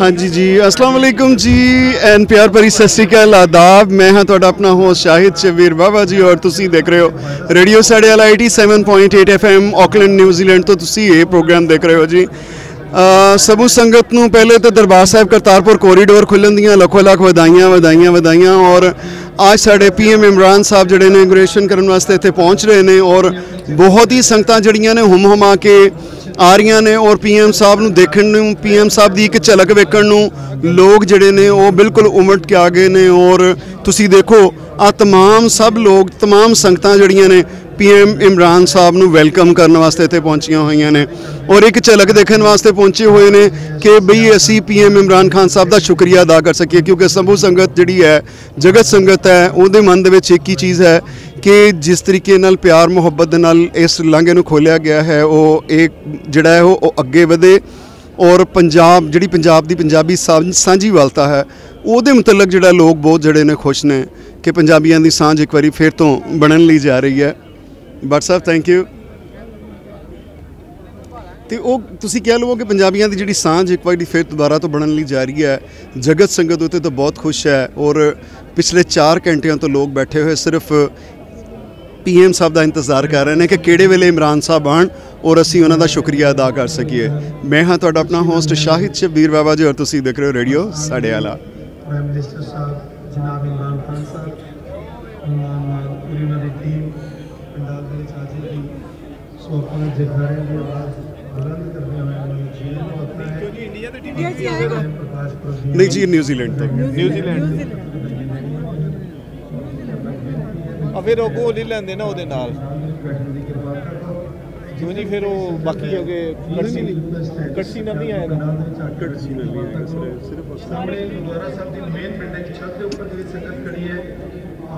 ਹਾਂਜੀ ਜੀ ਅਸਲਾਮ ਵਾਲੇਕੁਮ ਜੀ ਐਨ ਪਿਆਰ ਭਰੀ ਸਤਿ ਸ਼੍ਰੀ ਅਕਾਲ ਆਦਾਬ। ਮੈਂ ਹਾਂ ਤੁਹਾਡਾ ਆਪਣਾ ਹੋਸਟ ਸ਼ਾਹਿਦ ਸ਼ਬੀਰ ਬਾਬਾ ਜੀ ਔਰ ਤੁਸੀਂ ਦੇਖ ਰਹੇ ਹੋ ਰੇਡੀਓ ਸਾਡੇ ਵਾਲਾ 87.8 FM ਆਕਲੈਂਡ ਨਿਊਜ਼ੀਲੈਂਡ ਤੋਂ ਤੁਸੀਂ ਇਹ ਪ੍ਰੋਗਰਾਮ ਦੇਖ ਰਹੇ ਹੋ ਜੀ। ਅ, ਸਮੂਹ ਸੰਗਤ ਨੂੰ ਪਹਿਲੇ ਤਾਂ ਦਰਬਾਰ ਸਾਹਿਬ ਕਰਤਾਰਪੁਰ ਕੋਰੀਡੋਰ ਖੁੱਲ੍ਹਣ ਦੀਆਂ ਲੱਖੋ ਲੱਖ ਵਧਾਈਆਂ ਵਧਾਈਆਂ ਵਧਾਈਆਂ ਔਰ ਅੱਜ ਸਾਡੇ ਪੀਐਮ ਇਮਰਾਨ ਸਾਹਿਬ ਜਿਹੜੇ ਨੇ ਇਨੋਗ੍ਰੇਸ਼ਨ ਕਰਨ ਵਾਸਤੇ ਇੱਥੇ ਪਹੁੰਚ ਰਹੇ ਨੇ ਔਰ ਬਹੁਤ ਹੀ ਸੰਗਤਾਂ ਜਿਹੜੀਆਂ ਨੇ ਹੁਮ ਹੁਮਾ ਕੇ ਆ ਰਹੀਆਂ ਨੇ ਔਰ ਪੀਐਮ ਸਾਹਿਬ ਨੂੰ ਦੇਖਣ ਨੂੰ, ਪੀਐਮ ਸਾਹਿਬ ਦੀ ਇੱਕ ਝਲਕ ਵੇਖਣ ਨੂੰ ਲੋਕ ਜਿਹੜੇ ਨੇ ਉਹ ਬਿਲਕੁਲ ਉਮਟ ਕੇ ਆ ਗਏ ਨੇ ਔਰ ਤੁਸੀਂ ਦੇਖੋ ਆ ਤਮਾਮ ਸਭ ਲੋਕ, ਤਮਾਮ ਸੰਗਤਾਂ ਜਿਹੜੀਆਂ ਨੇ ਪੀਐਮ ਇਮਰਾਨ ਸਾਹਿਬ ਨੂੰ ਵੈਲਕਮ ਕਰਨ ਵਾਸਤੇ ਇੱਥੇ ਪਹੁੰਚੀਆਂ ਹੋਈਆਂ ਨੇ ਔਰ ਇੱਕ ਝਲਕ ਦੇਖਣ ਵਾਸਤੇ ਪਹੁੰਚੇ ਹੋਏ ਨੇ ਕਿ ਬਈ ਅਸੀਂ ਪੀਐਮ ਇਮਰਾਨ ਖਾਨ ਸਾਹਿਬ ਦਾ ਸ਼ੁਕਰੀਆ ਅਦਾ ਕਰ ਸਕੀਏ, ਕਿਉਂਕਿ ਸੰਭੂ ਸੰਗਤ ਜਿਹੜੀ ਹੈ, ਜਗਤ ਸੰਗਤ ਹੈ, ਉਹਦੇ ਮਨ ਦੇ ਵਿੱਚ ਇੱਕ ਹੀ ਚੀਜ਼ ਹੈ ਕਿ ਜਿਸ ਤਰੀਕੇ ਨਾਲ ਪਿਆਰ, ਮੁਹੱਬਤ ਦੇ ਨਾਲ ਇਸ ਲਾਂਘੇ ਨੂੰ ਖੋਲਿਆ ਗਿਆ ਹੈ, ਉਹ ਇਹ ਜਿਹੜਾ ਹੈ ਉਹ ਉਹ ਅੱਗੇ ਵਧੇ ਔਰ ਪੰਜਾਬ, ਜਿਹੜੀ ਪੰਜਾਬ ਦੀ ਪੰਜਾਬੀ ਸਾਂਝ- ਸਾਂਝੀਵਾਲਤਾ ਹੈ, ਉਹਦੇ ਮੁਤਲਕ ਜਿਹੜਾ ਲੋਕ ਬਹੁਤ ਜਿਹੜੇ ਨੇ ਖੁਸ਼ ਨੇ ਕਿ ਪੰਜਾਬੀਆਂ ਦੀ ਸਾਂਝ ਇੱਕ ਵਾਰੀ ਫਿਰ ਤੋਂ ਬਣਨ ਲਈ ਜਾ ਰਹੀ ਹੈ। ਬਟ ਸਾਹਿਬ ਥੈਂਕ ਯੂ ਤੇ ਉਹ ਤੁਸੀਂ ਕਹਿ ਲਵੋ ਕਿ ਪੰਜਾਬੀਆਂ ਦੀ ਜਿਹੜੀ ਸਾਂਝ ਇੱਕ ਵਾਰੀ ਫਿਰ ਦੁਬਾਰਾ ਤੋਂ ਬਣਨ ਲਈ ਜਾ ਰਹੀ ਹੈ, ਜਗਤ ਸੰਗਤ ਉਤੇ ਤਾਂ ਬਹੁਤ ਖੁਸ਼ ਹੈ ਔਰ ਪਿਛਲੇ 4 ਘੰਟਿਆਂ ਤੋਂ ਲੋਕ ਬੈਠੇ ਹੋਏ ਸਿਰਫ ਪੀਐਮ ਸਾਹਿਬ ਦਾ ਇੰਤਜ਼ਾਰ ਕਰ ਰਹੇ ਨੇ ਕਿ ਕਿਹੜੇ ਵੇਲੇ ਇਮਰਾਨ ਸਾਹਿਬ ਆਣ ਔਰ ਅਸੀਂ ਉਹਨਾਂ ਦਾ ਸ਼ੁਕਰੀਆ ਅਦਾ ਕਰ ਸਕੀਏ। ਮੈਂ ਹਾਂ ਤੁਹਾਡਾ ਆਪਣਾ ਹੋਸਟ ਸ਼ਾਹਿਦ ਸ਼ਬੀਰ ਬਾਬਾ ਜੀ ਔਰ ਤੁਸੀਂ ਦੇਖ ਰਹੇ ਹੋ ਰੇਡੀਓ ਸਾਡੇ ਆਲਾ। ਪ੍ਰਾਈਮ ਮਿਨਿਸਟਰ ਸਾਹਿਬ, ਜਨਾਬ ਇਮਰਾਨ ਖਾਨ ਸਾਹਿਬ ਉਹਨਾਂ ਦੀ ਟੀਮ کو اپنا جگھارے کی آواز بلند کر دیا ہے نہیں جی نیوزی لینڈ تک نیوزی لینڈ پھر وہ گول ہی لیندے نا وہ دے نال۔ کیوں نہیں پھر وہ باقی ہو گئے کٹسی کٹسی نہ بھی آئے گا۔ کٹسی نہ بھی آئے گا صرف سامنے گزارا صاحب کی مین پنڈ ہے چھت کے اوپر جو سکت کھڑی ہے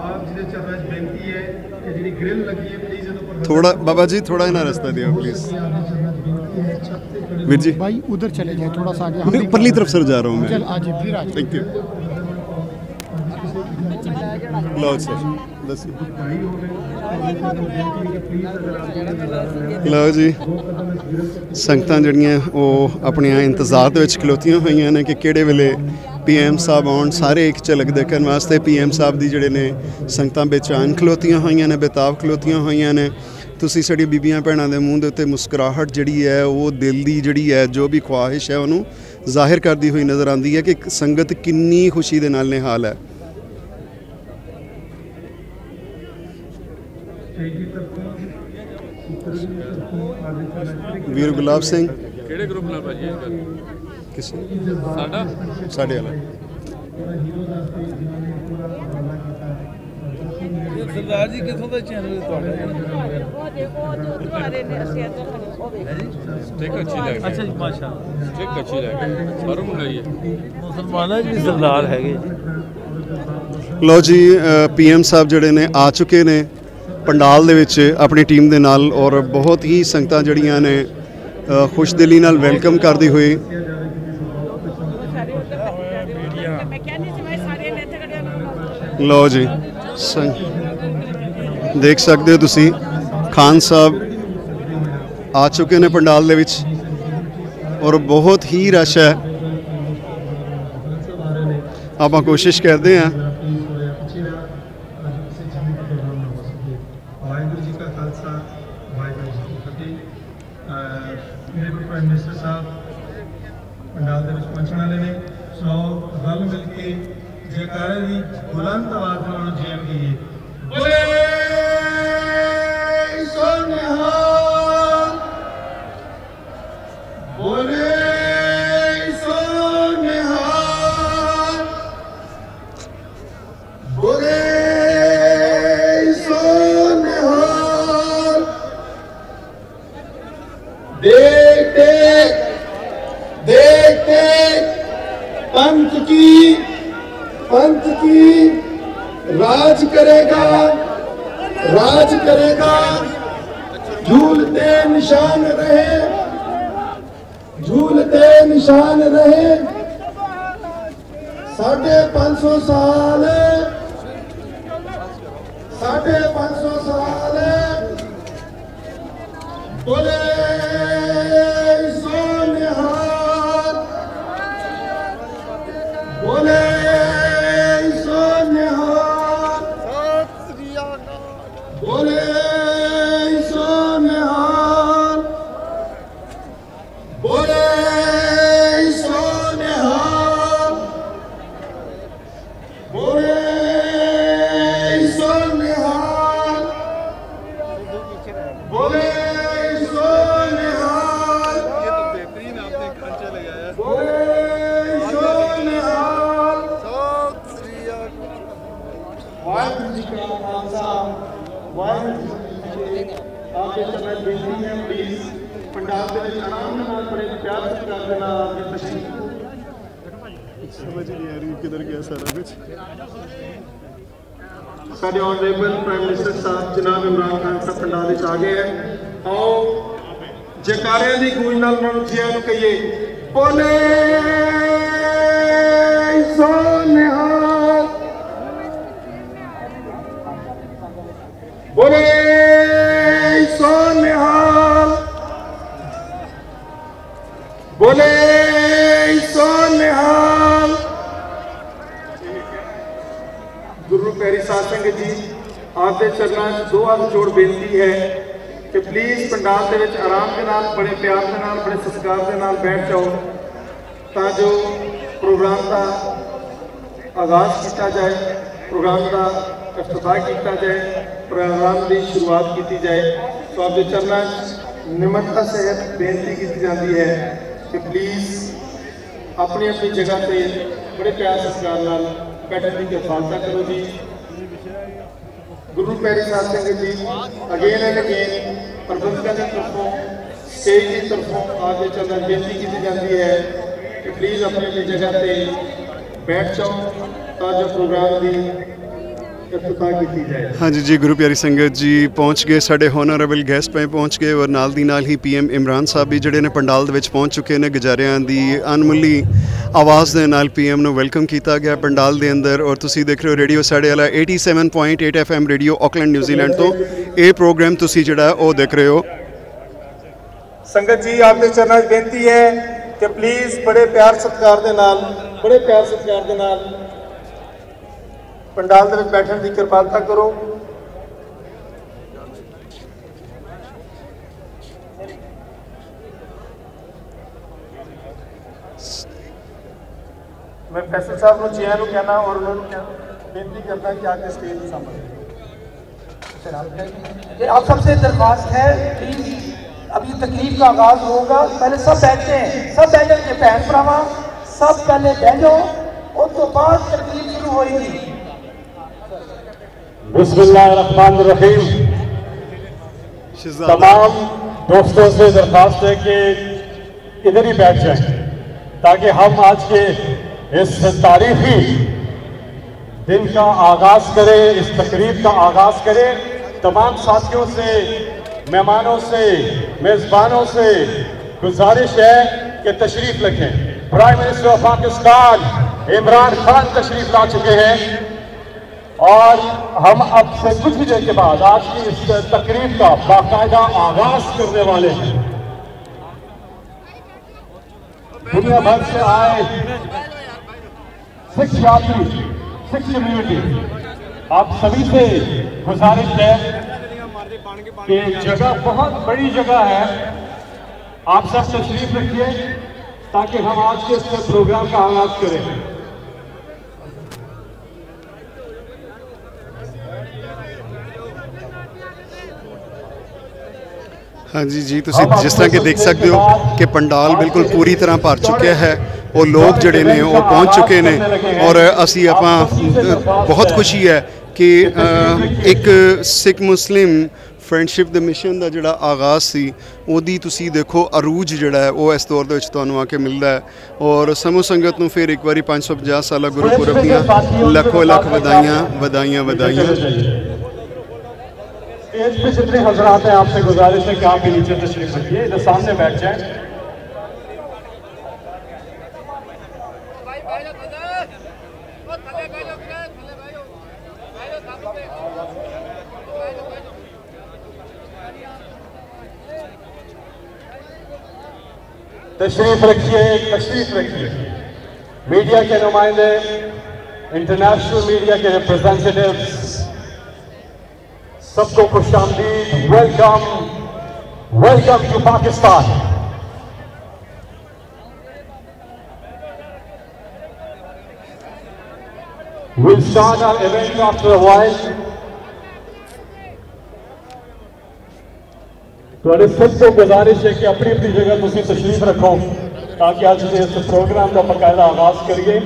آپ جنہیں چاہتا ہے بینتی ہے کہ جنہیں گرل لگی ہے 'ਚ ਬੇਨਤੀ ਹੈ ਕਿ ਜਿਹੜੀ ਗ੍ਰਿਲ ਲੱਗੀ ਹੈ ਪਲੀਜ਼ ਇਹਦੇ ਉੱਪਰ ਥੋੜਾ ਬਾਬਾ ਜੀ ਥੋੜਾ ਇਹਨਾਂ ਰਸਤਾ ਦਿਓ ਪਲੀਜ਼ ਵੀਰ ਜੀ भाई उधर चले जाए थोड़ा सा आगे हम भी परली तरफ सर जा रहा हूँ चल मैं आज फिर आज थैंक यू ਲਓ ਸਰ ਦੱਸੋ ਲਓ ਜੀ ਸੰਗਤਾਂ ਜਿਹੜੀਆਂ ਉਹ ਆਪਣੀਆਂ ਇੰਤਜ਼ਾਰ ਦੇ ਵਿੱਚ ਖਲੋਤੀਆਂ ਹੋਈਆਂ ਨੇ ਕਿ ਕਿਹੜੇ ਵੇਲੇ ਪੀਐਮ ਸਾਹਿਬ ਆਉਣ, ਸਾਰੇ ਇੱਕ ਝਲਕ ਦੇਖਣ ਵਾਸਤੇ ਪੀਐਮ ਸਾਹਿਬ ਦੀ ਜਿਹੜੇ ਨੇ ਸੰਗਤਾਂ ਬੇਚੈਨ ਖਲੋਤੀਆਂ ਹੋਈਆਂ ਨੇ, ਬੇਤਾਬ ਖਲੋਤੀਆਂ ਹੋਈਆਂ ਨੇ। ਤੁਸੀਂ ਸਾਡੀ ਬੀਬੀਆਂ ਭੈਣਾਂ ਦੇ ਮੂੰਹ ਦੇ ਉੱਤੇ ਮੁਸਕਰਾਹਟ ਜਿਹੜੀ ਹੈ, ਉਹ ਦਿਲ ਦੀ ਜਿਹੜੀ ਹੈ, ਜੋ ਵੀ ਖੁਆਇਸ਼ ਹੈ, ਉਹਨੂੰ ਜ਼ਾਹਿਰ ਕਰਦੀ ਹੋਈ ਨਜ਼ਰ ਆਉਂਦੀ ਹੈ ਕਿ ਸੰਗਤ ਕਿੰਨੀ ਖੁਸ਼ੀ ਦੇ ਨਾਲ ਨਿਹਾਲ ਹੈ। ਵੀਰ ਗੁਲਾਬ ਸਿੰਘ। ਕਿਹੜੇ ਗਰੁੱਪ ਨਾਲ ਭਾਜੀ ਕਿਸੇ ਸਾਡਾ? ਸਾਡੇ ਵਾਲਾ। ਸਰਦਾਰ ਜੀ ਕਿੱਥੋਂ ਦਾ ਚੈਨਲ ਤੁਹਾਡਾ ਉਹ ਦੇਖੋ ਉਹ ਜੋ ਤੁਹਾਡੇ? ਨੇ ਅਸੀਂ ਇੱਧਰ ਖੜੇ ਉਹ ਵੇਖੋ ਸਟਿਕ ਅੱਛੀ ਲੱਗ ਅੱਛਾ ਜੀ ਮਾਸ਼ਾ ਸਟਿਕ ਅੱਛੀ ਲੱਗ ਰਹੀ ਬਾਹਰੋਂ ਮੰਗਾਈ ਹੈ। ਮੁਸਲਮਾਨਾਂ ਜੀ ਸਰਦਾਰ ਹੈਗੇ ਜੀ। ਲੋ ਜੀ ਪੀਐਮ ਸਾਹਿਬ ਜਿਹੜੇ ਨੇ ਆ ਚੁੱਕੇ ਨੇ ਪੰਡਾਲ ਦੇ ਵਿੱਚ ਆਪਣੀ ਟੀਮ ਦੇ ਨਾਲ ਔਰ ਬਹੁਤ ਹੀ ਸੰਗਤਾਂ ਜਿਹੜੀਆਂ ਨੇ ਖੁਸ਼ਦਿਲੀ ਨਾਲ ਵੈਲਕਮ ਕਰਦੀ ਹੋਈ ਨੇ ਲੋ ਜੀ ਸੰਗ- ਦੇਖ ਸਕਦੇ ਹੋ ਤੁਸੀਂ ਖਾਨ ਸਾਹਿਬ ਆ ਚੁੱਕੇ ਨੇ ਪੰਡਾਲ ਦੇ ਵਿੱਚ ਔਰ ਬਹੁਤ ਹੀ ਰਸ਼ ਹੈ ਆਪਾਂ ਕੋਸ਼ਿਸ਼ ਕਰਦੇ ਹਾਂ ਵਾਹਿਗੁਰੂ ਜੀ ਕਾ ਖਾਲਸਾ ਵਾਹਿਗੁਰੂ ਜੀ ਕੀ ਫਤਿਹ ਅਹ ਮੇਰੇ ਕੋਲ ਪ੍ਰਾਈਮ ਮਿਨਿਸਟਰ ਸਾਹਿਬ ਪੰਡਾਲ ਦੇ ਵਿੱਚ ਪਹੁੰਚਣ ਵਾਲੇ ਨੇ ਸੋ ਰਲ ਮਿਲ ਕੇ ਜੈਕਾਰੇ ਦੀ بلند آواز میں انہوں چاہیے بولے سونہا بولے کی پنت کی راج کرے گا، راج کرے گا۔ جھولتے نشان رہے، جھولتے نشان رہے۔ ساڑھے پانچ سو سال، ساڑھے پانچ سو سال۔ بولے ਪੰਡਾਲ ਦੇ ਵਿੱਚ ਆਰਾਮ ਦੇ ਨਾਲ ਬੜੇ ਪਿਆਰ ਸਤਿਕਾਰ ਦੇ ਨਾਲ ਆ ਕੇ ਤਸ਼ਰੀਫ ਸਮਝ ਨਹੀਂ ਆ ਰਹੀ ਕਿਧਰ ਗਿਆ ਸਾਰਾ ਕੁਝ। ਸਾਡੇ ਆਨਰੇਬਲ ਪ੍ਰਾਈਮ ਮਿਨਿਸਟਰ ਸਾਹਿਬ ਜਨਾਬ ਇਮਰਾਨ ਖਾਨ ਸਾਹਿਬ ਪੰਡਾਲ ਵਿੱਚ ਆ ਗਏ ਹੈ ਆਓ ਜੈਕਾਰਿਆਂ ਦੀ ਗੂੰਜ ਨਾਲ ਉਹਨਾਂ ਨੂੰ ਜੀਆਂ ਨੂੰ ਕਹੀਏ ਬੋਲੇ ਸੋਨਿਹਾਲ। ਬੋਲੇ ਬੋਲੇ ਸੋਨਿਹਾਲ ਗੁਰੂ ਪਿਆਰੀ ਸਾਧ ਸੰਗਤ ਜੀ ਆਪ ਦੇ ਚਰਨਾਂ 'ਚ ਦੋ ਹੱਥ ਜੋੜ ਬੇਨਤੀ ਹੈ ਕਿ ਪਲੀਜ਼ ਪੰਡਾਲ ਦੇ ਵਿੱਚ ਆਰਾਮ ਦੇ ਨਾਲ, ਬੜੇ ਪਿਆਰ ਦੇ ਨਾਲ, ਬੜੇ ਸਤਿਕਾਰ ਦੇ ਨਾਲ ਬੈਠ ਜਾਓ, ਤਾਂ ਜੋ ਪ੍ਰੋਗਰਾਮ ਦਾ ਆਗਾਜ਼ ਕੀਤਾ ਜਾਏ, ਪ੍ਰੋਗਰਾਮ ਦਾ ਇਫਤਤਾਹ ਕੀਤਾ ਜਾਏ, ਪ੍ਰੋਗਰਾਮ ਦੀ ਸ਼ੁਰੂਆਤ ਕੀਤੀ ਜਾਏ। ਸੋ ਆਪ ਦੇ ਚਰਨਾਂ 'ਚ ਨਿਮਰਤਾ ਸਹਿਤ ਬੇਨਤੀ ਕੀਤੀ ਜਾਂਦੀ ਹੈ। کہ پلیز اپنی اپنی جگہ پہ بڑے پیار سسکار نال پیٹرن کی افالتا کرو جی گرو پیاری صاحب سے جی اگین اینڈ اگین پربندہ کی طرفوں سٹیج کی طرفوں آگے چل رہا بےنتی کی جاتی ہے کہ پلیز اپنی اپنی جگہ پہ بیٹھ جاؤ تاکہ پروگرام دی ਕੀਤੀ ਜਾਏ ਹਾਂਜੀ ਜੀ ਗੁਰੂ ਪਿਆਰੀ ਸੰਗਤ ਜੀ ਪਹੁੰਚ ਗਏ ਸਾਡੇ ਹੋਨਰੇਬਲ ਗੈਸਟ ਪਏ ਪਹੁੰਚ ਗਏ ਔਰ ਨਾਲ ਦੀ ਨਾਲ ਹੀ ਪੀਐਮ ਇਮਰਾਨ ਸਾਹਿਬ ਵੀ ਜਿਹੜੇ ਨੇ ਪੰਡਾਲ ਦੇ ਵਿੱਚ ਪਹੁੰਚ ਚੁੱਕੇ ਨੇ ਗੁਜ਼ਾਰਿਆਂ ਦੀ ਅਨਮੁੱਲੀ ਆਵਾਜ਼ ਦੇ ਨਾਲ ਪੀਐਮ ਨੂੰ ਵੈਲਕਮ ਕੀਤਾ ਗਿਆ ਪੰਡਾਲ ਦੇ ਅੰਦਰ ਔਰ ਤੁਸੀਂ ਦੇਖ ਰਹੇ ਹੋ ਰੇਡੀਓ ਸਾਡੇ ਵਾਲਾ 87.8 ਐਫਐਮ ਰੇਡੀਓ ਆਕਲੈਂਡ ਨਿਊਜ਼ੀਲੈਂਡ ਤੋਂ। ਇਹ ਪ੍ਰੋਗਰਾਮ ਤੁਸੀਂ ਜਿਹੜਾ ਉਹ ਦੇਖ ਰਹੇ ਹੋ। ਸੰਗਤ ਜੀ ਆਪ ਦੇ ਚਰਨਾਂ 'ਚ ਬੇਨਤੀ ਹੈ ਕਿ ਪਲੀਜ਼ ਬੜੇ ਪਿਆਰ ਸਤਿਕਾਰ ਦੇ ਨਾਲ ਬੜੇ ਪਿਆਰ ਸਤਿਕਾਰ ਦੇ ਨਾਲ پنڈال ਦੇ ਵਿੱਚ ਬੈਠਣ ਦੀ کرو میں پیسل صاحب ਸਾਹਿਬ ਨੂੰ ਚੇਅਰ کہنا اور انہوں نے ਨੂੰ کرنا ਕਰਦਾ ਕਿ ਆ ਕੇ ਸਟੇਜ آپ سب سے درخواست ہے ابھی تقریب کا آغاز ہوگا پہلے سب بیٹھتے ہیں سب بیٹھتے ہیں پہن پراما سب پہلے بیٹھو اس تو بعد تقریب شروع ہوئے تھی بسم اللہ الرحمن الرحیم۔ تمام دوستوں سے درخواست ہے کہ ادھر ہی بیٹھ جائیں تاکہ ہم آج کے اس تاریخی دن کا آغاز کریں اس تقریب کا آغاز کریں۔ تمام ساتھیوں سے مہمانوں سے میزبانوں سے گزارش ہے کہ تشریف لکھیں۔ Prime minister of Pakistan Imran Khan تشریف لا چکے ہیں۔ اور ہم اب سے کچھ دیر کے بعد آج کی اس تقریب کا باقاعدہ آغاز کرنے والے ہیں۔ دنیا بھر سے آئے سکھ یاتری سکھ کمیونٹی آپ سبھی سے گزارش ہے کہ جگہ بہت بڑی جگہ ہے۔ آپ سب تشریف رکھیے تاکہ ہم آج کے اس پروگرام کا آغاز کریں۔ ਹਾਂਜੀ ਜੀ ਤੁਸੀਂ ਜਿਸ ਤਰ੍ਹਾਂ ਕਿ ਦੇਖ ਸਕਦੇ ਹੋ ਕਿ ਪੰਡਾਲ ਬਿਲਕੁਲ ਪੂਰੀ ਤਰ੍ਹਾਂ ਭਰ ਚੁੱਕਿਆ ਹੈ। ਉਹ ਲੋਕ ਜਿਹੜੇ ਨੇ ਉਹ ਪਹੁੰਚ ਚੁੱਕੇ ਨੇ ਔਰ ਅਸੀਂ ਆਪਾਂ ਬਹੁਤ ਖੁਸ਼ੀ ਹੈ ਕਿ ਇੱਕ ਸਿੱਖ ਮੁਸਲਿਮ ਫਰੈਂਡਸ਼ਿਪ ਦੇ ਮਿਸ਼ਨ ਦਾ ਜਿਹੜਾ ਆਗਾਜ਼ ਸੀ ਉਹਦੀ ਤੁਸੀਂ ਦੇਖੋ ਅਰੂਜ ਜਿਹੜਾ ਹੈ ਉਹ ਇਸ ਦੌਰ ਦੇ ਵਿੱਚ ਤੁਹਾਨੂੰ ਆ ਕੇ ਮਿਲਦਾ ਹੈ। ਔਰ ਸਮੂਹ ਸੰਗਤ ਨੂੰ ਫਿਰ ਇੱਕ ਵਾਰੀ 550 ਸਾਲਾ ਗੁਰਪੁਰਬ ਦੀਆਂ ਲੱਖੋ ਲੱਖ ਵਧਾਈਆਂ ਵਧਾਈਆਂ ਵਧਾਈਆਂ। اسٹیج پہ جتنے حضرات ہیں، آپ سے گزارش ہے کہ آپ کے نیچے تشریف رکھیے۔ ادھر سامنے بیٹھ جائیں۔ تشریف رکھیے تشریف رکھیے۔ میڈیا کے نمائندے، انٹرنیشنل میڈیا کے ریپرزینٹیٹیوز سب کو خوش آمدید. Welcome welcome to Pakistan We'll start our event after a while. سب کو گزارش ہے کہ اپنی اپنی جگہ تشریف رکھو تاکہ آج اس پروگرام کا باقاعدہ آغاز کریے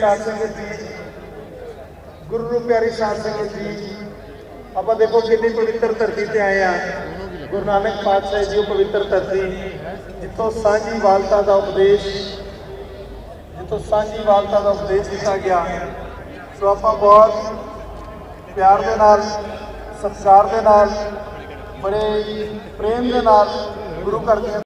ਸਾਧ ਸੰਗਤ ਜੀ। ਗੁਰੂ ਨੂੰ ਪਿਆਰੀ ਸਾਧ ਸੰਗਤ ਜੀ। ਆਪਾਂ ਦੇਖੋ ਕਿੰਨੀ ਪਵਿੱਤਰ ਧਰਤੀ ਤੇ ਆਏ ਆ। ਗੁਰੂ ਨਾਨਕ ਪਾਤਸ਼ਾਹ ਜੀ ਉਹ ਪਵਿੱਤਰ ਧਰਤੀ। ਜਿੱਥੋਂ ਸਾਂਝੀ ਵਾਲਤਾ ਦਾ ਉਪਦੇਸ਼ ਜਿੱਥੋਂ ਸਾਂਝੀ ਵਾਲਤਾ ਦਾ ਉਪਦੇਸ਼ ਦਿੱਤਾ ਗਿਆ। ਸੋ ਆਪਾਂ ਬਹੁਤ ਪਿਆਰ ਦੇ ਨਾਲ, ਸਤਿਕਾਰ ਦੇ ਨਾਲ, ਬੜੇ ਪ੍ਰੇਮ ਦੇ ਨਾਲ ਗੁਰੂ ਘਰ ਦੀਆਂ